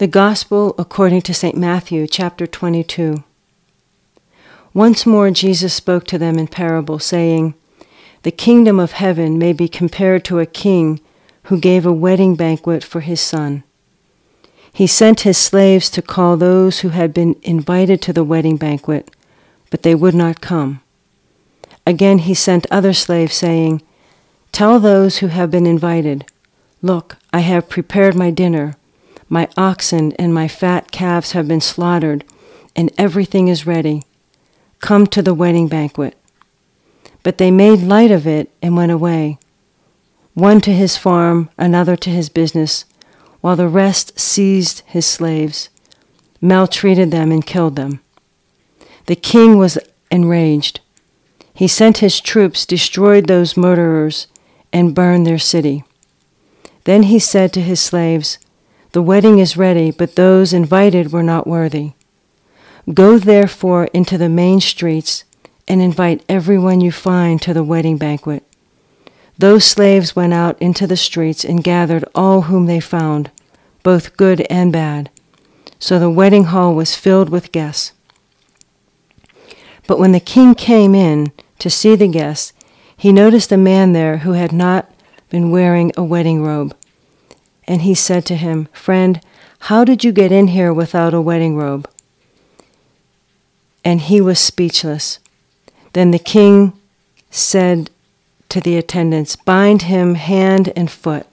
The Gospel according to St. Matthew, chapter 22. Once more Jesus spoke to them in parable, saying, The kingdom of heaven may be compared to a king who gave a wedding banquet for his son. He sent his slaves to call those who had been invited to the wedding banquet, but they would not come. Again he sent other slaves, saying, Tell those who have been invited, Look, I have prepared my dinner my oxen and my fat calves have been slaughtered, and everything is ready. Come to the wedding banquet. But they made light of it and went away, one to his farm, another to his business, while the rest seized his slaves, maltreated them, and killed them. The king was enraged. He sent his troops, destroyed those murderers, and burned their city. Then he said to his slaves, the wedding is ready, but those invited were not worthy. Go therefore into the main streets and invite everyone you find to the wedding banquet. Those slaves went out into the streets and gathered all whom they found, both good and bad. So the wedding hall was filled with guests. But when the king came in to see the guests, he noticed a man there who had not been wearing a wedding robe and he said to him, Friend, how did you get in here without a wedding robe? And he was speechless. Then the king said to the attendants, Bind him hand and foot,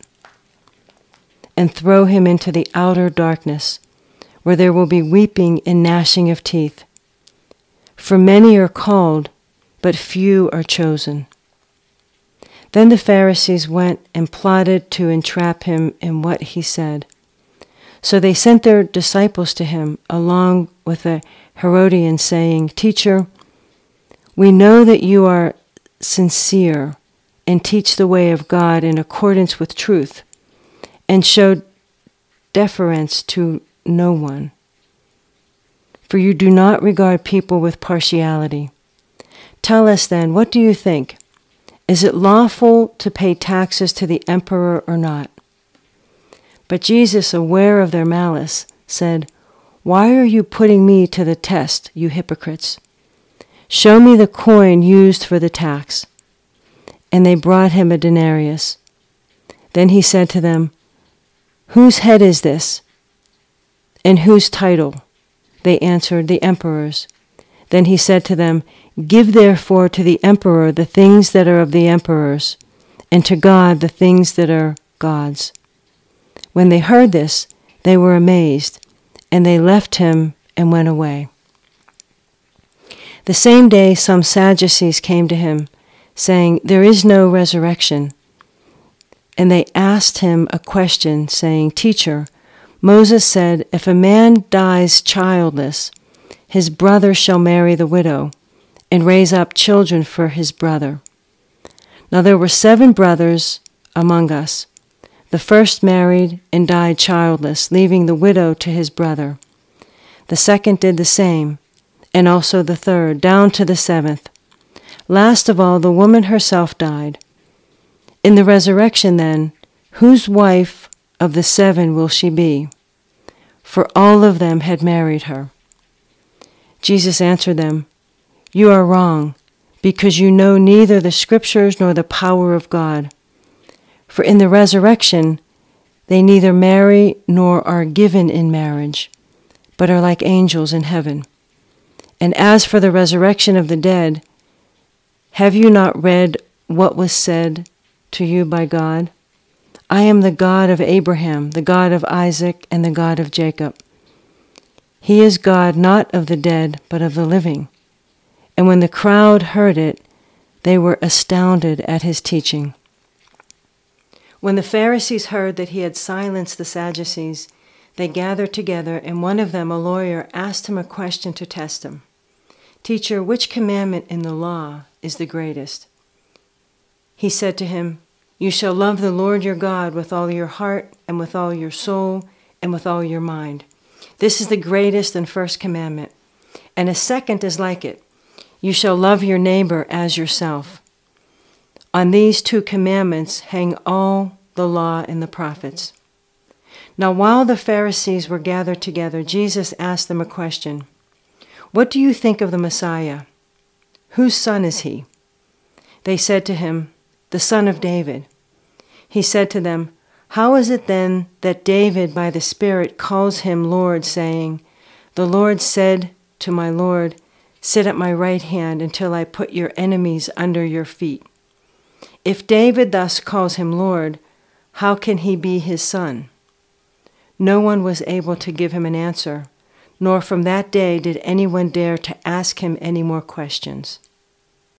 and throw him into the outer darkness, where there will be weeping and gnashing of teeth. For many are called, but few are chosen. Then the Pharisees went and plotted to entrap him in what he said. So they sent their disciples to him along with the Herodian, saying, Teacher, we know that you are sincere and teach the way of God in accordance with truth, and show deference to no one. For you do not regard people with partiality. Tell us then, what do you think? Is it lawful to pay taxes to the emperor or not? But Jesus, aware of their malice, said, Why are you putting me to the test, you hypocrites? Show me the coin used for the tax. And they brought him a denarius. Then he said to them, Whose head is this? And whose title? They answered, The emperor's. Then he said to them, Give therefore to the emperor the things that are of the emperor's, and to God the things that are God's. When they heard this, they were amazed, and they left him and went away. The same day some Sadducees came to him, saying, There is no resurrection. And they asked him a question, saying, Teacher, Moses said, If a man dies childless, his brother shall marry the widow and raise up children for his brother. Now there were seven brothers among us. The first married and died childless, leaving the widow to his brother. The second did the same, and also the third, down to the seventh. Last of all, the woman herself died. In the resurrection, then, whose wife of the seven will she be? For all of them had married her. Jesus answered them, You are wrong, because you know neither the Scriptures nor the power of God. For in the resurrection, they neither marry nor are given in marriage, but are like angels in heaven. And as for the resurrection of the dead, have you not read what was said to you by God? I am the God of Abraham, the God of Isaac, and the God of Jacob. He is God not of the dead, but of the living. And when the crowd heard it, they were astounded at his teaching. When the Pharisees heard that he had silenced the Sadducees, they gathered together, and one of them, a lawyer, asked him a question to test him Teacher, which commandment in the law is the greatest? He said to him, You shall love the Lord your God with all your heart, and with all your soul, and with all your mind. This is the greatest and first commandment. And a second is like it You shall love your neighbor as yourself. On these two commandments hang all the law and the prophets. Now, while the Pharisees were gathered together, Jesus asked them a question What do you think of the Messiah? Whose son is he? They said to him, The son of David. He said to them, How is it then that David by the Spirit calls him Lord, saying, The Lord said to my Lord, Sit at my right hand until I put your enemies under your feet? If David thus calls him Lord, how can he be his son? No one was able to give him an answer, nor from that day did anyone dare to ask him any more questions.